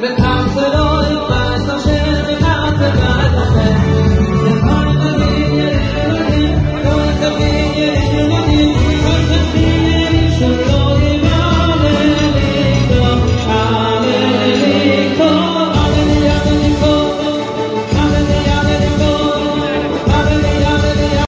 Metapsylos